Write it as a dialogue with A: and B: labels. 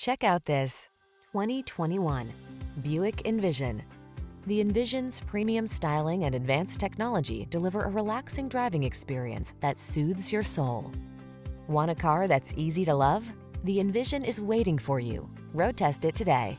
A: Check out this 2021 Buick Envision. The Envision's premium styling and advanced technology deliver a relaxing driving experience that soothes your soul. Want a car that's easy to love? The Envision is waiting for you. Road test it today.